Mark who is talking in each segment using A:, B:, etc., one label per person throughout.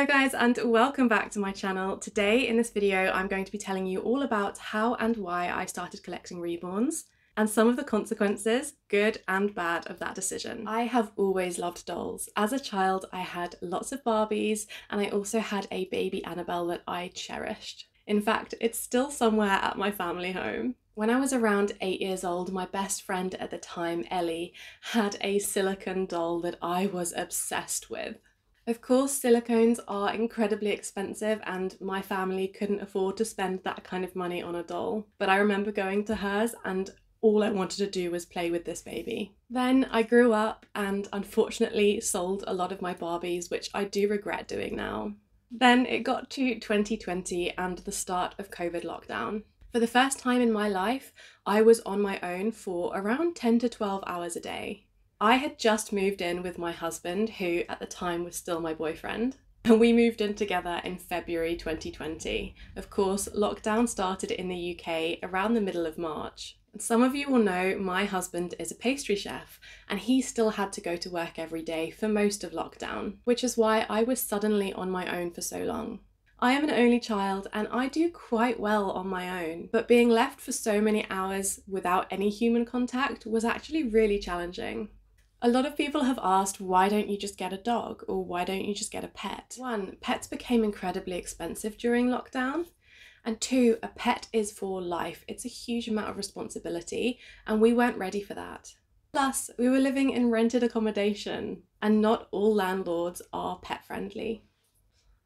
A: Hello guys and welcome back to my channel. Today in this video I'm going to be telling you all about how and why I started collecting reborns and some of the consequences, good and bad, of that decision. I have always loved dolls. As a child I had lots of Barbies and I also had a baby Annabell that I cherished. In fact, it's still somewhere at my family home. When I was around eight years old, my best friend at the time, Ellie, had a silicone doll that I was obsessed with. Of course, silicones are incredibly expensive, and my family couldn't afford to spend that kind of money on a doll. But I remember going to hers, and all I wanted to do was play with this baby. Then I grew up and unfortunately sold a lot of my Barbies, which I do regret doing now. Then it got to 2020 and the start of COVID lockdown. For the first time in my life, I was on my own for around 10 to 12 hours a day. I had just moved in with my husband, who at the time was still my boyfriend. And we moved in together in February 2020. Of course, lockdown started in the UK around the middle of March. Some of you will know my husband is a pastry chef and he still had to go to work every day for most of lockdown, which is why I was suddenly on my own for so long. I am an only child and I do quite well on my own, but being left for so many hours without any human contact was actually really challenging. A lot of people have asked, why don't you just get a dog or why don't you just get a pet? One, pets became incredibly expensive during lockdown. And two, a pet is for life. It's a huge amount of responsibility, and we weren't ready for that. Plus, we were living in rented accommodation, and not all landlords are pet friendly.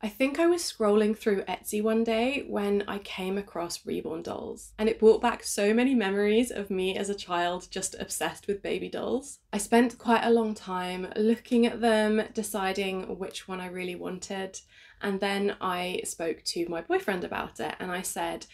A: I think I was scrolling through Etsy one day when I came across reborn dolls, and it brought back so many memories of me as a child just obsessed with baby dolls. I spent quite a long time looking at them, deciding which one I really wanted, and then I spoke to my boyfriend about it and I said,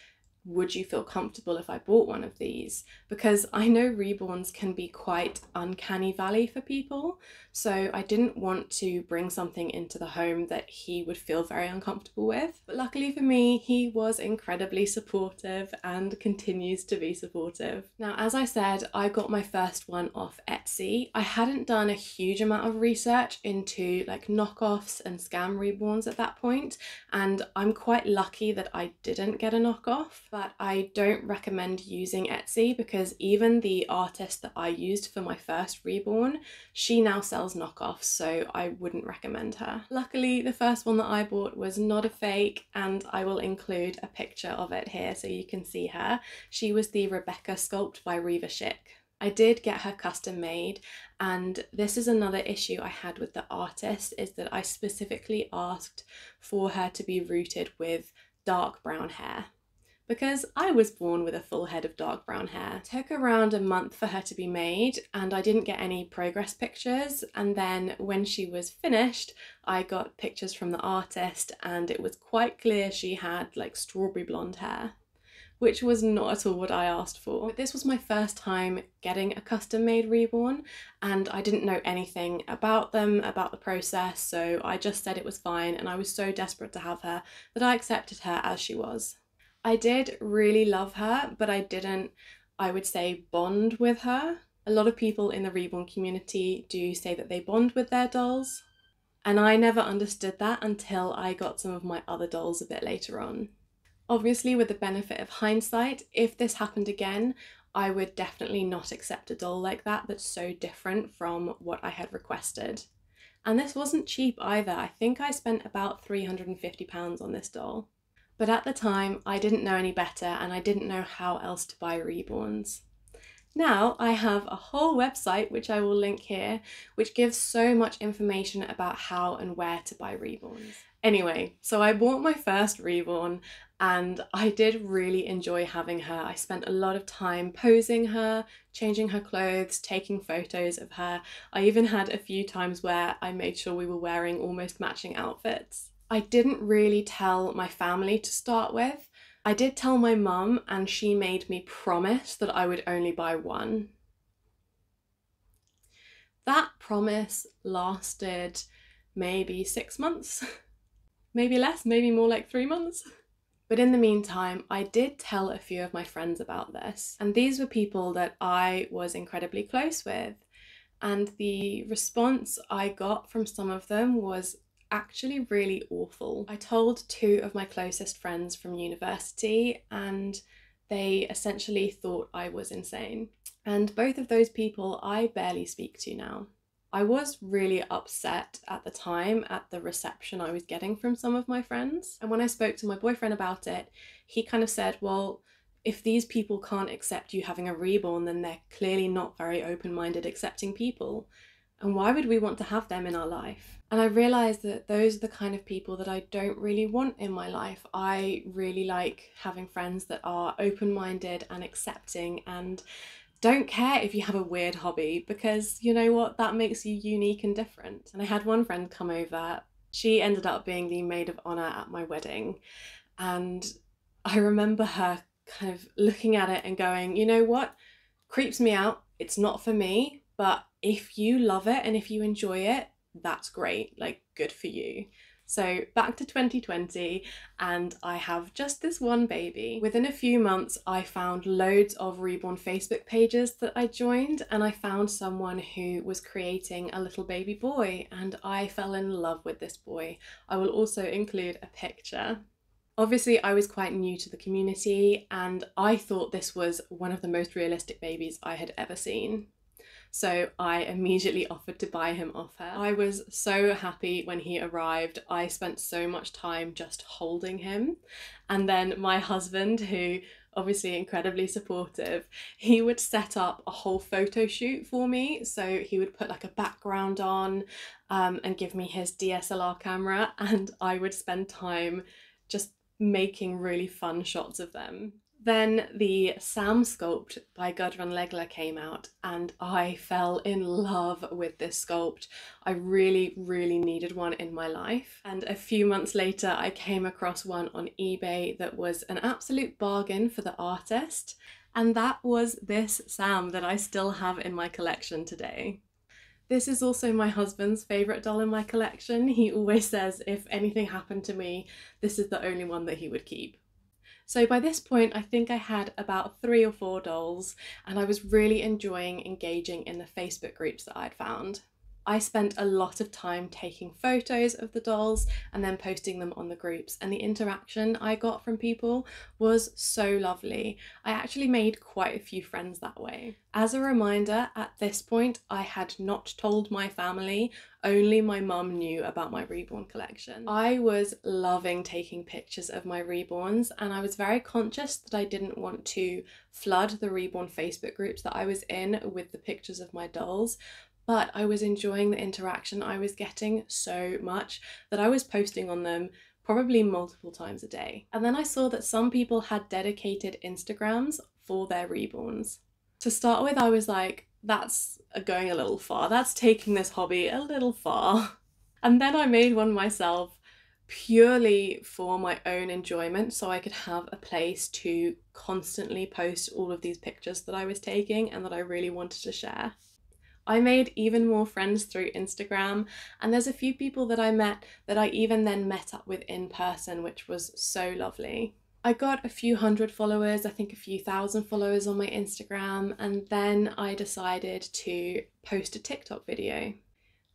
A: would you feel comfortable if I bought one of these? Because I know reborns can be quite uncanny valley for people. So I didn't want to bring something into the home that he would feel very uncomfortable with. But luckily for me, he was incredibly supportive and continues to be supportive. Now, as I said, I got my first one off Etsy. I hadn't done a huge amount of research into like knockoffs and scam reborns at that point, and I'm quite lucky that I didn't get a knockoff but I don't recommend using Etsy because even the artist that I used for my first reborn, she now sells knockoffs, so I wouldn't recommend her. Luckily, the first one that I bought was not a fake, and I will include a picture of it here so you can see her. She was the Rebecca sculpt by Reva Schick. I did get her custom made and this is another issue I had with the artist is that I specifically asked for her to be rooted with dark brown hair because I was born with a full head of dark brown hair. It took around a month for her to be made and I didn't get any progress pictures and then when she was finished I got pictures from the artist and it was quite clear she had like strawberry blonde hair which was not at all what I asked for. But this was my first time getting a custom made reborn and I didn't know anything about them, about the process, so I just said it was fine and I was so desperate to have her that I accepted her as she was. I did really love her, but I didn't, I would say, bond with her. A lot of people in the reborn community do say that they bond with their dolls, and I never understood that until I got some of my other dolls a bit later on. Obviously, with the benefit of hindsight, if this happened again, I would definitely not accept a doll like that that's so different from what I had requested. And this wasn't cheap either. I think I spent about £350 on this doll. But at the time, I didn't know any better and I didn't know how else to buy reborns. Now I have a whole website, which I will link here, which gives so much information about how and where to buy reborns. Anyway, so I bought my first reborn and I did really enjoy having her. I spent a lot of time posing her, changing her clothes, taking photos of her. I even had a few times where I made sure we were wearing almost matching outfits. I didn't really tell my family to start with. I did tell my mum, and she made me promise that I would only buy one. That promise lasted maybe six months, maybe less, maybe more like three months. But in the meantime, I did tell a few of my friends about this, and these were people that I was incredibly close with. And the response I got from some of them was actually really awful. I told two of my closest friends from university, and they essentially thought I was insane. And both of those people I barely speak to now. I was really upset at the time at the reception I was getting from some of my friends. And when I spoke to my boyfriend about it, he kind of said, Well, if these people can't accept you having a reborn, then they're clearly not very open minded, accepting people. And why would we want to have them in our life? And I realized that those are the kind of people that I don't really want in my life. I really like having friends that are open minded and accepting and don't care if you have a weird hobby because you know what? That makes you unique and different. And I had one friend come over. She ended up being the maid of honor at my wedding. And I remember her kind of looking at it and going, you know what? Creeps me out. It's not for me. But if you love it and if you enjoy it, that's great. Like, good for you. So back to 2020, and I have just this one baby. Within a few months, I found loads of reborn Facebook pages that I joined, and I found someone who was creating a little baby boy, and I fell in love with this boy. I will also include a picture. Obviously, I was quite new to the community, and I thought this was one of the most realistic babies I had ever seen so I immediately offered to buy him off her. I was so happy when he arrived. I spent so much time just holding him. And then my husband, who obviously incredibly supportive, he would set up a whole photo shoot for me. So he would put like a background on um, and give me his DSLR camera, and I would spend time just making really fun shots of them. Then the Sam sculpt by Gudrun Legler came out, and I fell in love with this sculpt. I really, really needed one in my life. And a few months later, I came across one on eBay that was an absolute bargain for the artist. And that was this Sam that I still have in my collection today. This is also my husband's favourite doll in my collection. He always says if anything happened to me, this is the only one that he would keep. So by this point, I think I had about three or four dolls, and I was really enjoying engaging in the Facebook groups that I'd found. I spent a lot of time taking photos of the dolls and then posting them on the groups, and the interaction I got from people was so lovely. I actually made quite a few friends that way. As a reminder, at this point, I had not told my family, only my mum knew about my reborn collection. I was loving taking pictures of my reborns, and I was very conscious that I didn't want to flood the reborn Facebook groups that I was in with the pictures of my dolls but I was enjoying the interaction I was getting so much that I was posting on them probably multiple times a day. And then I saw that some people had dedicated Instagrams for their reborns. To start with, I was like, that's going a little far. That's taking this hobby a little far. And then I made one myself purely for my own enjoyment so I could have a place to constantly post all of these pictures that I was taking and that I really wanted to share. I made even more friends through Instagram, and there's a few people that I met that I even then met up with in person, which was so lovely. I got a few hundred followers, I think a few thousand followers on my Instagram, and then I decided to post a TikTok video.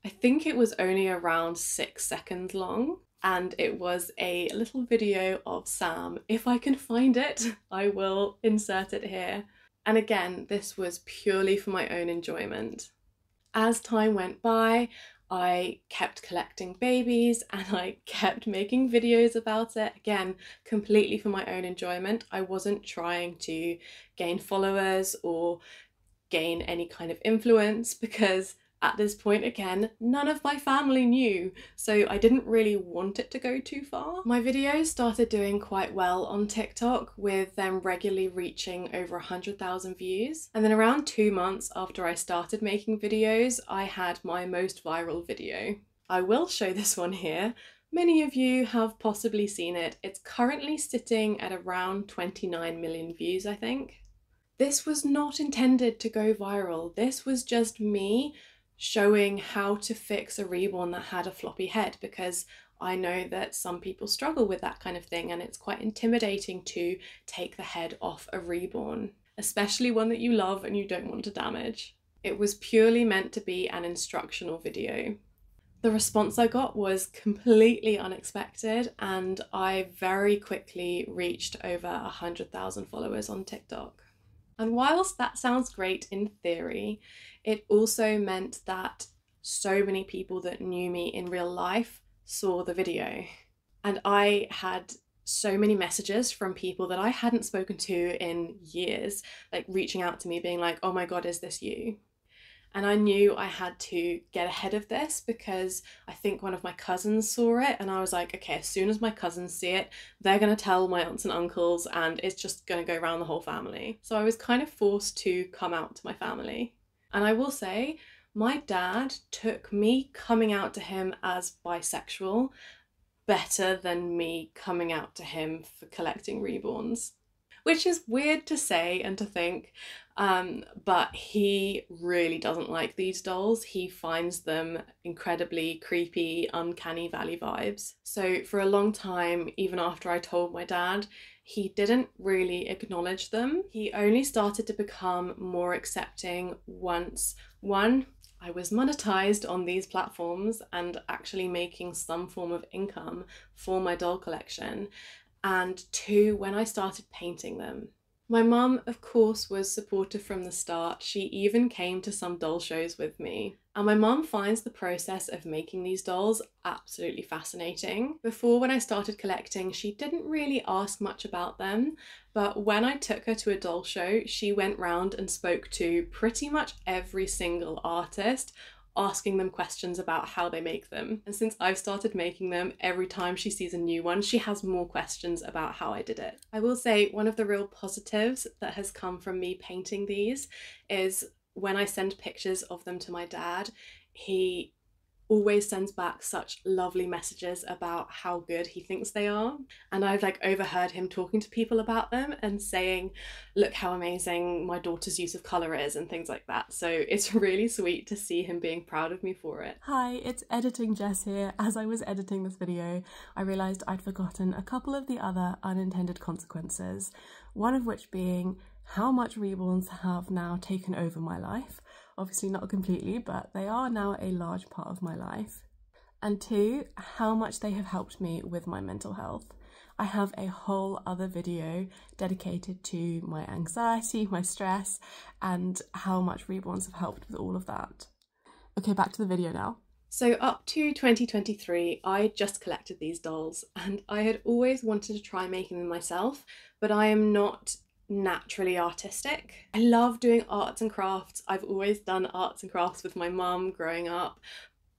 A: I think it was only around six seconds long, and it was a little video of Sam. If I can find it, I will insert it here. And again, this was purely for my own enjoyment as time went by, I kept collecting babies and I kept making videos about it. Again, completely for my own enjoyment. I wasn't trying to gain followers or gain any kind of influence because at this point, again, none of my family knew, so I didn't really want it to go too far. My videos started doing quite well on TikTok, with them regularly reaching over 100,000 views. And then around two months after I started making videos, I had my most viral video. I will show this one here. Many of you have possibly seen it. It's currently sitting at around 29 million views, I think. This was not intended to go viral. This was just me showing how to fix a reborn that had a floppy head because I know that some people struggle with that kind of thing and it's quite intimidating to take the head off a reborn, especially one that you love and you don't want to damage. It was purely meant to be an instructional video. The response I got was completely unexpected, and I very quickly reached over 100,000 followers on TikTok. And whilst that sounds great in theory, it also meant that so many people that knew me in real life saw the video. And I had so many messages from people that I hadn't spoken to in years, like reaching out to me, being like, oh my God, is this you? And I knew I had to get ahead of this because I think one of my cousins saw it. And I was like, okay, as soon as my cousins see it, they're going to tell my aunts and uncles, and it's just going to go around the whole family. So I was kind of forced to come out to my family. And I will say, my dad took me coming out to him as bisexual better than me coming out to him for collecting reborns. Which is weird to say and to think, um, but he really doesn't like these dolls. He finds them incredibly creepy, uncanny valley vibes. So, for a long time, even after I told my dad, he didn't really acknowledge them. He only started to become more accepting once one, I was monetized on these platforms and actually making some form of income for my doll collection. And two, when I started painting them. My mum, of course, was supportive from the start. She even came to some doll shows with me. And my mum finds the process of making these dolls absolutely fascinating. Before, when I started collecting, she didn't really ask much about them, but when I took her to a doll show, she went round and spoke to pretty much every single artist asking them questions about how they make them. And since I've started making them, every time she sees a new one, she has more questions about how I did it. I will say one of the real positives that has come from me painting these is when I send pictures of them to my dad, he always sends back such lovely messages about how good he thinks they are. And I've like overheard him talking to people about them and saying, look how amazing my daughter's use of colour is and things like that. So it's really sweet to see him being proud of me for it.
B: Hi, it's Editing Jess here. As I was editing this video, I realised I'd forgotten a couple of the other unintended consequences, one of which being how much reborns have now taken over my life obviously not completely, but they are now a large part of my life. And two, how much they have helped me with my mental health. I have a whole other video dedicated to my anxiety, my stress, and how much reborns have helped with all of that. Okay, back to the video now.
A: So, up to 2023, I just collected these dolls and I had always wanted to try making them myself, but I am not naturally artistic. I love doing arts and crafts. I've always done arts and crafts with my mum growing up.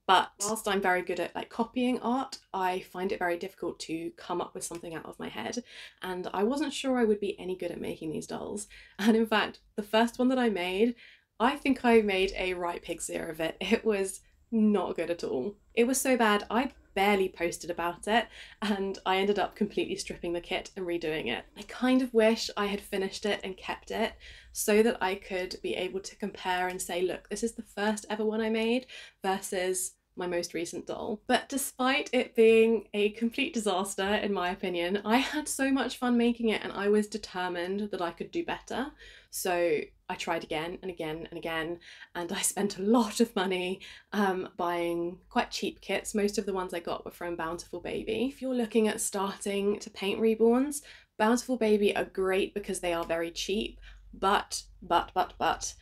A: But whilst I'm very good at like copying art, I find it very difficult to come up with something out of my head. And I wasn't sure I would be any good at making these dolls. And in fact, the first one that I made, I think I made a right pig's ear of it. It was not good at all. It was so bad, I barely posted about it and I ended up completely stripping the kit and redoing it. I kind of wish I had finished it and kept it so that I could be able to compare and say, look, this is the first ever one I made versus my most recent doll. But despite it being a complete disaster, in my opinion, I had so much fun making it and I was determined that I could do better. So I tried again and again and again, and I spent a lot of money um, buying quite cheap kits. Most of the ones I got were from Bountiful Baby. If you're looking at starting to paint reborns, Bountiful Baby are great because they are very cheap, but, but, but, but,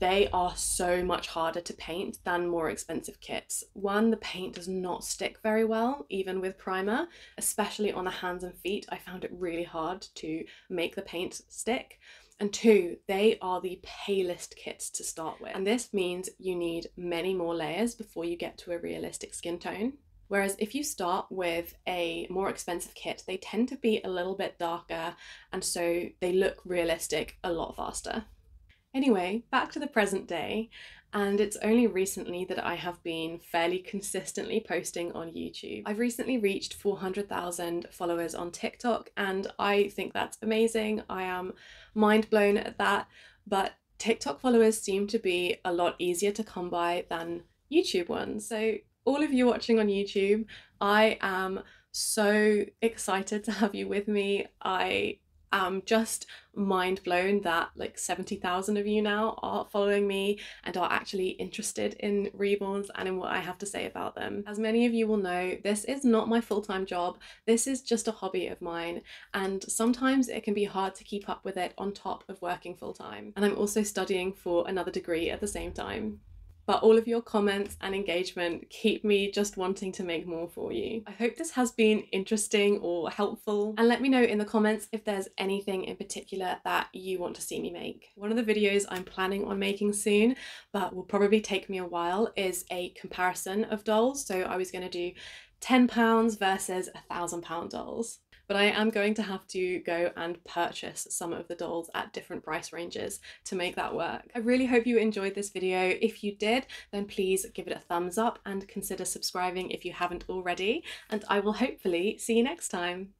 A: they are so much harder to paint than more expensive kits. One, the paint does not stick very well, even with primer, especially on the hands and feet. I found it really hard to make the paint stick. And two, they are the palest kits to start with. And this means you need many more layers before you get to a realistic skin tone. Whereas if you start with a more expensive kit, they tend to be a little bit darker and so they look realistic a lot faster. Anyway, back to the present day, and it's only recently that I have been fairly consistently posting on YouTube. I've recently reached 400,000 followers on TikTok, and I think that's amazing. I am mind blown at that, but TikTok followers seem to be a lot easier to come by than YouTube ones. So, all of you watching on YouTube, I am so excited to have you with me. I I'm just mind blown that like 70,000 of you now are following me and are actually interested in reborns and in what I have to say about them. As many of you will know, this is not my full time job, this is just a hobby of mine, and sometimes it can be hard to keep up with it on top of working full time. And I'm also studying for another degree at the same time but all of your comments and engagement keep me just wanting to make more for you. I hope this has been interesting or helpful, and let me know in the comments if there's anything in particular that you want to see me make. One of the videos I'm planning on making soon, but will probably take me a while, is a comparison of dolls. So I was going to do £10 versus a £1,000 dolls but I am going to have to go and purchase some of the dolls at different price ranges to make that work. I really hope you enjoyed this video. If you did, then please give it a thumbs up and consider subscribing if you haven't already, and I will hopefully see you next time.